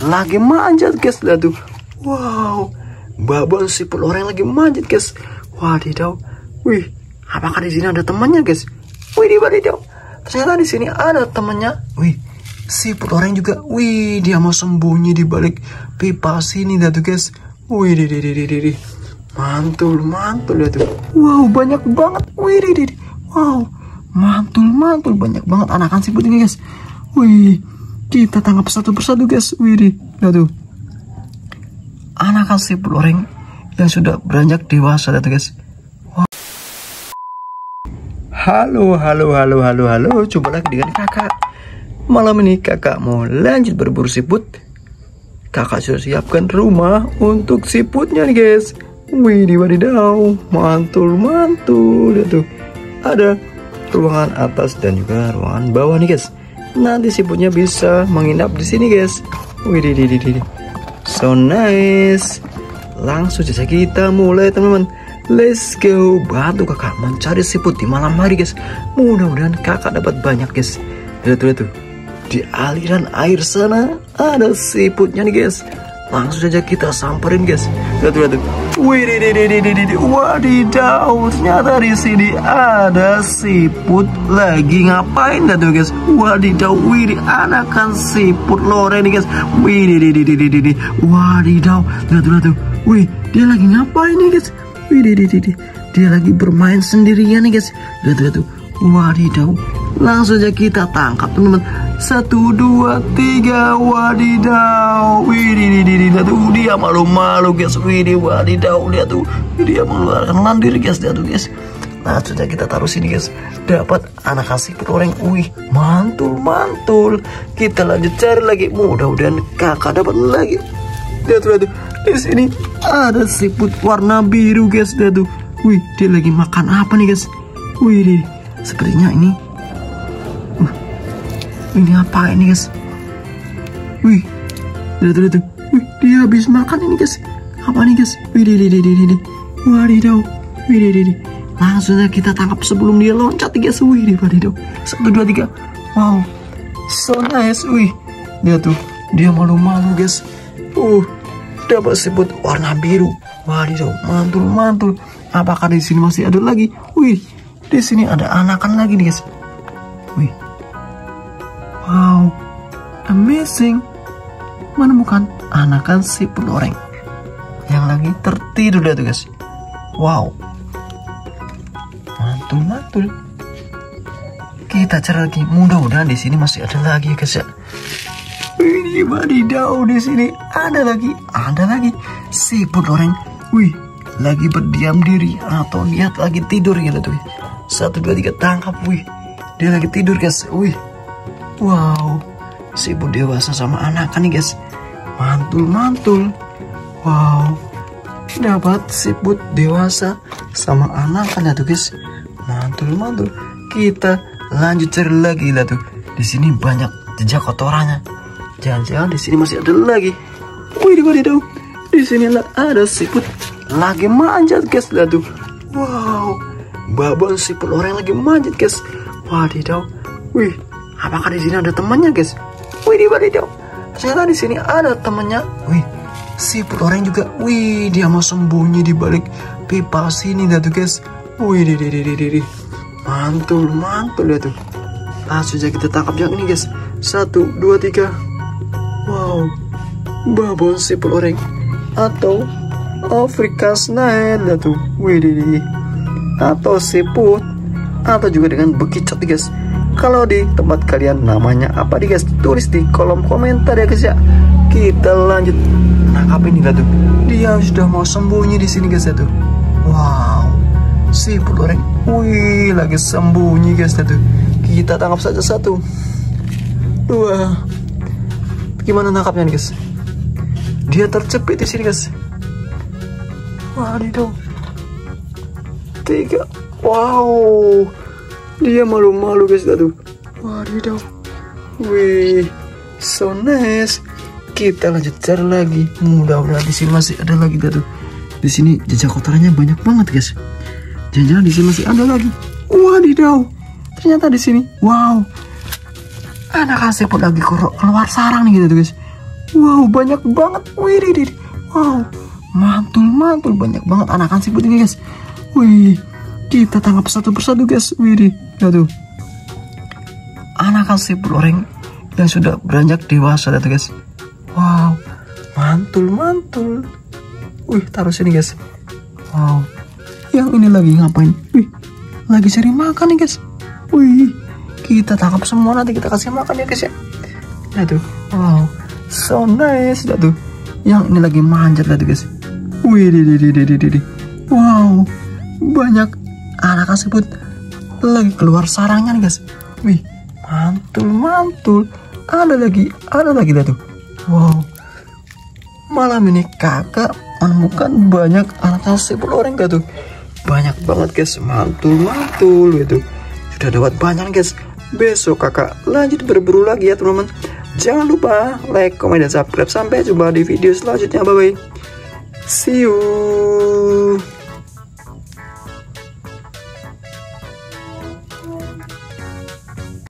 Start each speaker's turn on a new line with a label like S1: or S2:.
S1: lagi manjat guys. Lihat tuh. Wow. Babon siput orang lagi manjat guys. Wadidaw wih apakah di sini ada temannya guys? Wih di wadidaw ternyata di sini ada temannya. Wih siput orang juga. Wih dia mau sembunyi di balik pipa sini. Lihat tuh guys. Wih di di di di mantul mantul lihat tuh. Wow banyak banget. Wih di di wow mantul mantul. Banyak banget anakan siput ini guys. Wih kita tangkap satu persatu guys. Wih di lihat tuh anakan siput orang yang sudah beranjak dewasa lihat tuh guys. Wow. halo halo halo halo halo. Coba lagi dengan kakak. Malam ini kakak mau lanjut berburu siput kakak sudah siapkan rumah untuk siputnya nih guys. Wih di wadidaw mantul mantul. Lihat tuh. Ada ruangan atas dan juga ruangan bawah nih guys. Nanti siputnya bisa menginap di sini guys. Wih, di, di, di, di. so nice. Langsung saja kita mulai teman-teman. Let's go. Bantu kakak mencari siput di malam hari guys. Mudah-mudahan kakak dapat banyak guys. Lihat tuh, tuh. Di aliran air sana ada siputnya nih guys. Langsung saja kita samperin guys. Lihat lihat wadidaw, ternyata di sini ada siput lagi ngapain dah tuh guys? Wadidaw, wih, di anakan siput lore nih guys. Di, wadidaw, lihat lihat tuh. Wih, dia lagi ngapain nih guys? Di. dia lagi bermain sendirian nih guys. Lihat, lihat tuh. Wadidaw, langsung aja kita tangkap teman-teman. Satu, dua, tiga, wadidaw. Lihat tuh. Dia malu-malu guys. Di, wadidaw. Lihat tuh. Dia mengeluarkan landir guys. Lihat tuh guys. Langsung aja kita taruh sini guys. Dapat anak kasih goreng. Wih, mantul, mantul. Kita lanjut cari lagi. Mudah-mudahan kakak dapat lagi. Lihat tuh. Di sini ada siput warna biru guys. Lihat tuh. Wih, dia lagi makan apa nih guys? Wih, di, sepertinya ini. Ini apa ini guys? Wih, lihat lihat tuh. Wih, dia habis makan ini guys. Apa nih guys? Wih, di, di, di, di, di. Wadidaw. Wih, di, di, di. Langsung aja kita tangkap sebelum dia loncat guys. Wih, di, wadidaw. Satu, dua, tiga. Wow, so nice. Wih, lihat tuh. Dia malu-malu guys. Uh, dapat siput warna biru. Wadidaw, mantul, mantul. Apakah di sini masih ada lagi? Wih, di sini ada anakan lagi nih guys. Wih, wow, amazing. Menemukan anakan siput oreng yang lagi tertidur dia tuh guys. Wow, mantul, mantul. Kita cari lagi. Mudah-mudahan di sini masih ada lagi guys ya. Ini wadidaw di sini ada lagi, ada lagi siput oreng. Wih, lagi berdiam diri atau lihat lagi tidur gitu tuh. Satu dua tiga tangkap, wih. Dia lagi tidur guys, wih. Wow, siput dewasa sama anakan nih guys. Mantul mantul. Wow, dapat siput dewasa sama anakan ya tuh guys. Mantul mantul. Kita lanjut cari lagi lah tuh. Di sini banyak jejak kotorannya. Jangan-jangan di sini masih ada lagi. Wih, wadidaw. Di sini ada siput lagi manjat guys lihat tuh. Wow, babon siput orang lagi manjat guys. Wadidaw. Wih, apakah di sini ada temannya guys? Wih, wadidaw. Ternyata di sini ada temannya. Wih, siput orang juga. Wih, dia mau sembunyi di balik pipa sini lihat tuh guys. Wih, di di di di di. Mantul, mantul lihat tuh. Langsung aja kita tangkap yang ini guys. Satu, dua, tiga. Wow, babon siput orang atau Afrika snail ya tuh, widih, atau siput, atau juga dengan bekicot guys. Kalau di tempat kalian namanya apa nih guys? Tulis di kolom komentar ya guys ya. Kita lanjut nangkap ini lah tuh. Dia sudah mau sembunyi di sini guys ya tuh. Wow, siput goreng. Wih, lagi sembunyi guys ya tuh. Kita tangkap saja satu, dua. Gimana nangkapnya nih guys? Dia tercepit di sini guys. Wadidaw. Tiga. Wow. Dia malu-malu guys tuh. Wadidaw. Wih. So nice. Kita lanjut cari lagi. Mudah-mudahan di sini masih ada lagi tuh. Di sini jejak kotorannya banyak banget guys. Jangan-jangan di sini masih ada lagi. Wadidaw. Ternyata di sini. Wow. Anak kasih pun lagi keluar sarang nih gitu guys. Wow, banyak banget. Wih, wow, mantul, mantul, banyak banget anakan siput ini guys. Wih, kita tangkap satu persatu guys. Wih, lihat tuh. Anakan siput loreng yang sudah beranjak dewasa tuh guys. Wow, mantul, mantul. Wih, taruh sini guys. Wow, yang ini lagi ngapain? Wih, lagi cari makan nih guys. Wih, kita tangkap semua nanti kita kasih makan ya guys ya. Nah wow, so nice dah. Yang ini lagi manjat tuh guys. Wih, di di di di di di. Wow, banyak anak tersebut lagi keluar sarangnya nih guys. Wih, mantul mantul. Ada lagi, ada lagi dah tuh. Wow, malam ini kakak menemukan banyak anak tersebut orang gak tuh. Banyak banget guys. Mantul mantul gitu sudah dapat banyak guys. Besok kakak lanjut berburu lagi ya teman-teman. Jangan lupa like comment dan subscribe. Sampai jumpa di video selanjutnya. Bye bye see you